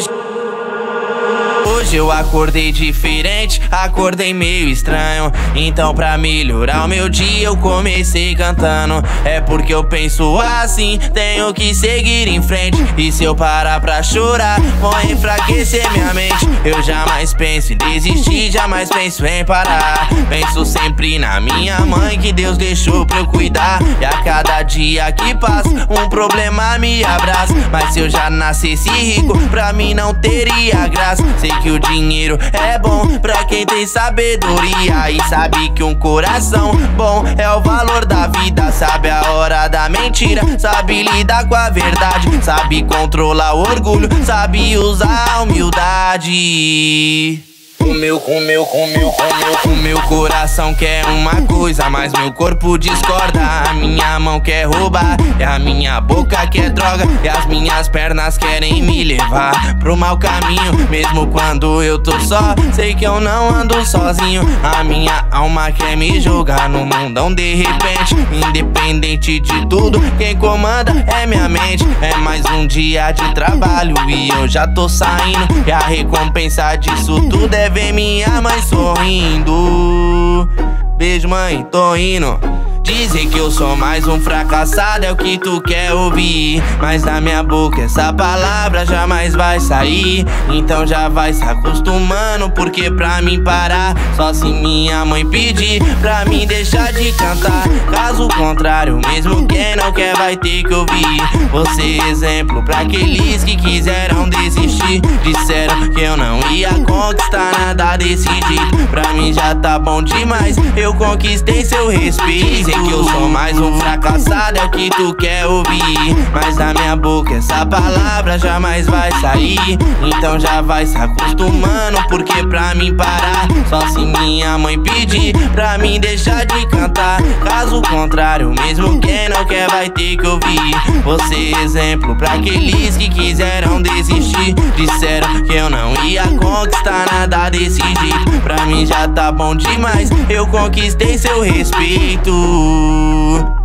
Hoje Hoje eu acordei diferente, acordei meio estranho. Então, pra melhorar o meu dia, eu comecei cantando. É porque eu penso assim, tenho que seguir em frente. E se eu parar pra chorar, vou enfraquecer minha mente. Eu jamais penso em desistir, jamais penso em parar. Penso sempre na minha mãe que Deus deixou pra eu cuidar. E a cada dia que passa, um problema me abraça. Mas se eu já nascesse rico, pra mim não teria graça. Sei que o dinheiro é bom pra quem tem sabedoria e sabe que um coração bom é o valor da vida. Sabe a hora da mentira, sabe lidar com a verdade, sabe controlar o orgulho, sabe usar a humildade. O meu, o meu, o coração quer uma coisa, mas meu corpo discorda. A minha mão quer roubar, e a minha boca quer droga, e as minhas pernas querem me levar pro mau caminho. Mesmo quando eu tô só, sei que eu não ando sozinho. A minha alma quer me jogar no mundão de repente. Independente de tudo, quem comanda é minha mente. É mais um dia de trabalho e eu já tô saindo. E a recompensa disso tudo é ver minha mãe sorrindo. Beijo, mãe, tô indo. Dizem que eu sou mais um fracassado, é o que tu quer ouvir. Mas na minha boca essa palavra jamais vai sair. Então já vai se acostumando, porque pra mim parar, só se minha mãe pedir pra mim deixar de cantar. Caso contrário, mesmo quem não quer vai ter que ouvir. Você exemplo pra aqueles que quiseram desistir. Disseram que eu não ia conquistar nada desse jeito. Pra mim já tá bom demais, eu conquistei seu respeito que eu sou mais um fracassado, é o que tu quer ouvir. Mas na minha boca essa palavra jamais vai sair. Então já vai se acostumando, porque pra mim parar, só se minha mãe pedir pra mim deixar de cantar. Caso contrário, mesmo quem não quer vai ter que ouvir. Você exemplo pra aqueles que quiseram desistir. Disseram que eu não ia conquistar nada desse jeito. Pra mim já tá bom demais, eu conquistei seu respeito. Ooh.